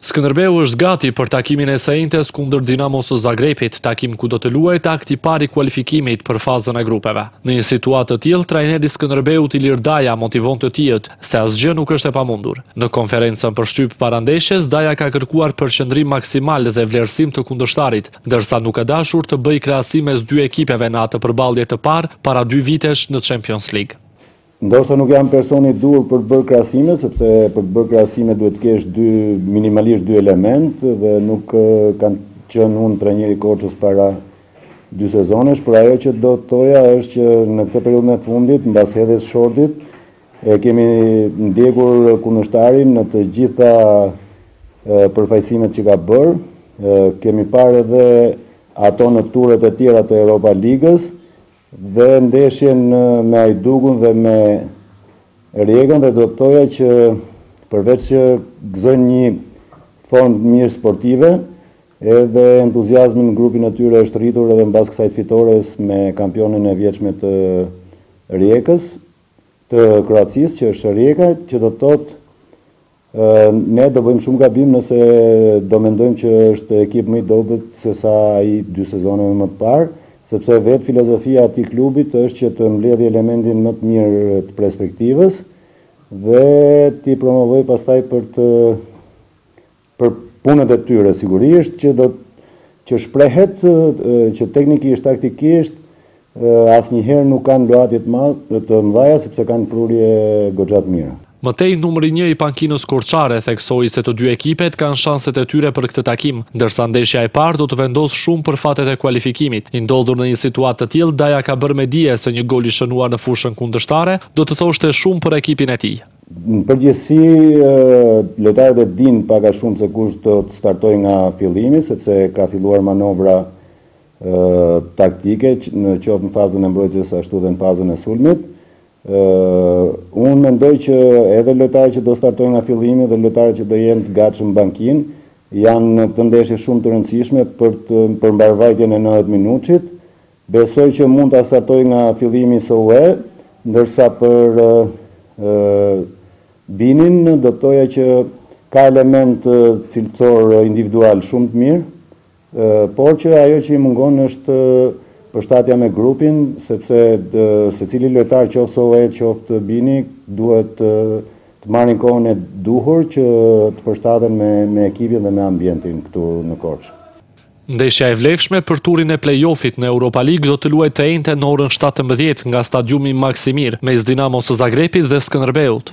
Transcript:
Skënderbeu është gati për takimin e së enjtes kundër Dinamos së Zagrebit, takim ku do të luhet akti i parë i kualifikimit për fazën e grupeve. Në një situatë të tillë, trajneri i Skënderbeut, Ilir Daja motivon të tijët se asgjë nuk është e pamundur. Në konferencën për shtyp para ndeshjes, Daja ka kërkuar përqendrim maksimal dhe vlerësim të kundërshtarit, ndërsa nuk ka dashur të bëjë krahasim mes dy ekipeve në atë përballje të parë para dy vitesh në Champions League. Ndoshta nuk jam personi i duhur për të bërë krahasimet, sepse për të bërë krahasimet duhet të kesh dy, minimalisht dy element dhe nuk kam qenë unë trajneri i Korçës para dy sezonesh, por ajo që do të thoja është që në këtë periudhën e fundit, mbas hedhjes së shortit, e kemi ndjekur kundërshtarin në të gjitha përfaqësimet që ka bërë. Kemi parë edhe ato në turet e tjera të Europa Ligës, dhe ndeshjen me Hajdukun dhe me Rijekën dhe do të thoja që përveç që gëzojnë një formë të mirë sportive, edhe entuziazmi në grupin e tyre është rritur edhe mbas kësaj fitores me kampionen e vjetshme të Rijekës, të Kroacisë që është Rijeka, që do të thotë Ne do bëjmë shumë gabim nëse do mendojmë që është ekip më i dobët sesa ai i dy sezoneve më të parë, sepse vetë filozofia e atij klubit është që të mbledhi elementin më të mirë të perspektivës dhe t'i promovojë pastaj për të për punët e tyre. Sigurisht që do që shprehet që teknikisht, taktikisht Asnjëherë nuk kanë luatje të mëdha sepse kanë prurje goxha të mira. Më tej, numri një i pankinës korçare theksoi se të dy ekipet kanë shanset e tyre për këtë takim, ndërsa ndeshja e parë do të vendosë shumë për fatet e kualifikimit. I ndodhur në një situatë të tillë, Daja ka bërë me dije se një gol i shënuar në fushën kundërshtare do të thoshte shumë për ekipin e tij. Në përgjithësi, lojtarët e dinë pak a shumë se kush do të startojë nga fillimi, sepse ka filluar manovra taktike, qoftë në fazën e mbrojtjes ashtu dhe në fazën e sulmit. Unë mendoj që edhe lojtarët që do startojnë nga fillimi dhe lojtarët që do jenë të gatshëm në bankinë janë në këtë ndeshje shumë të rëndësishme për të për mbarëvajtjen e 90 minutëshit. Besoj që mund ta startojë nga fillimi Sowe, ndërsa për Binin do të thoja që ka element cilësor individual shumë të mirë, Por që ajo që i mungon është përshtatja me grupin, sepse secili lojtar qoftë Sowe qoftë Bini duhet të marrin kohën e duhur që të përshtaten me ekipin dhe me ambientin këtu në Korçë. Ndeshja e vlefshme për turin e play-off-it në Europa Ligë do të luhet të enjten në orën shtatëmbëdhjetë nga stadiumi Maksimir, mes Dinamos së Zagrebit dhe Skënderbeut.